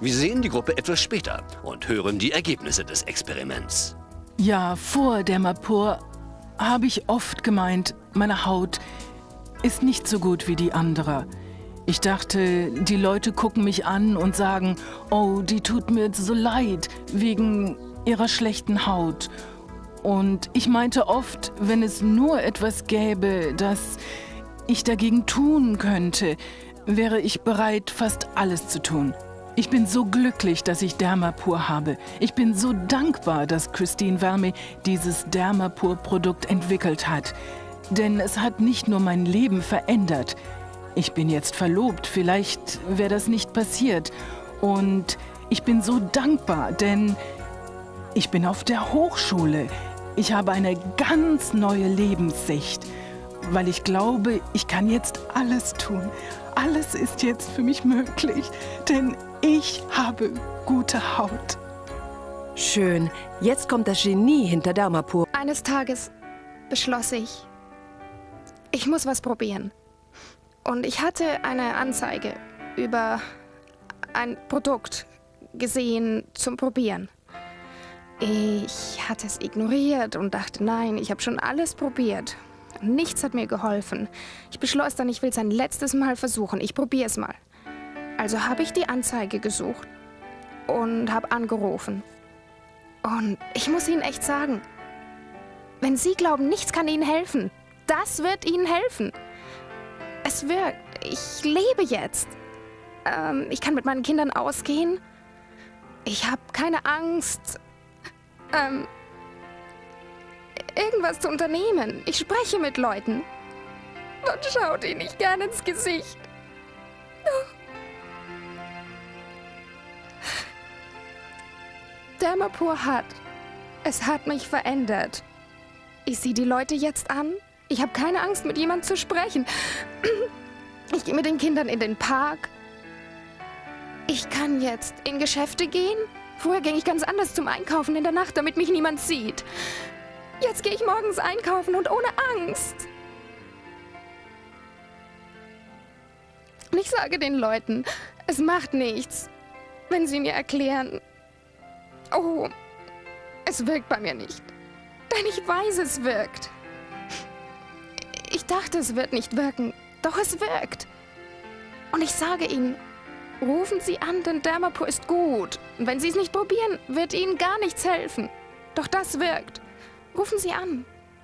Wir sehen die Gruppe etwas später und hören die Ergebnisse des Experiments. Ja, vor Dermapur habe ich oft gemeint, meine Haut ist nicht so gut wie die andere. Ich dachte, die Leute gucken mich an und sagen, oh, die tut mir so leid wegen ihrer schlechten Haut. Und ich meinte oft, wenn es nur etwas gäbe, das ich dagegen tun könnte, wäre ich bereit, fast alles zu tun. Ich bin so glücklich, dass ich Dermapur habe. Ich bin so dankbar, dass Christine Verme dieses Dermapur-Produkt entwickelt hat. Denn es hat nicht nur mein Leben verändert. Ich bin jetzt verlobt, vielleicht wäre das nicht passiert. Und ich bin so dankbar, denn ich bin auf der Hochschule. Ich habe eine ganz neue Lebenssicht, weil ich glaube, ich kann jetzt alles tun. Alles ist jetzt für mich möglich, denn ich habe gute Haut. Schön. Jetzt kommt das Genie hinter Dermapur. Eines Tages beschloss ich, ich muss was probieren. Und ich hatte eine Anzeige über ein Produkt gesehen zum Probieren. Ich hatte es ignoriert und dachte, nein, ich habe schon alles probiert. Nichts hat mir geholfen. Ich beschloss dann, ich will es ein letztes Mal versuchen. Ich probiere es mal. Also habe ich die Anzeige gesucht und habe angerufen. Und ich muss Ihnen echt sagen, wenn Sie glauben, nichts kann Ihnen helfen, das wird Ihnen helfen. Es wirkt. Ich lebe jetzt. Ähm, ich kann mit meinen Kindern ausgehen. Ich habe keine Angst, ähm, irgendwas zu unternehmen. Ich spreche mit Leuten. Man schaut ihnen nicht gern ins Gesicht. Dermapur hat. Es hat mich verändert. Ich sehe die Leute jetzt an. Ich habe keine Angst, mit jemandem zu sprechen. Ich gehe mit den Kindern in den Park. Ich kann jetzt in Geschäfte gehen. Früher ging ich ganz anders zum Einkaufen in der Nacht, damit mich niemand sieht. Jetzt gehe ich morgens einkaufen und ohne Angst. Und ich sage den Leuten, es macht nichts, wenn sie mir erklären, oh, es wirkt bei mir nicht. Denn ich weiß, es wirkt. Ich dachte, es wird nicht wirken, doch es wirkt. Und ich sage ihnen, rufen Sie an, denn Dermapur ist gut. Und wenn Sie es nicht probieren, wird Ihnen gar nichts helfen. Doch das wirkt. Rufen Sie an.